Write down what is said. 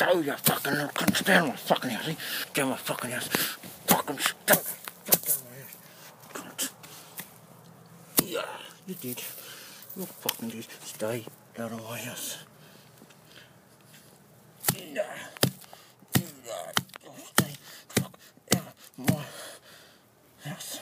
throw your fucking little cunt. Stay on my fucking ass. Eh? Get my fucking ass. Fucking stay. Fuck down my ass. Cunt. Yeah, you did. You fucking did. Stay out of my ass. Yeah. Yeah. Stay. Fuck out of my ass.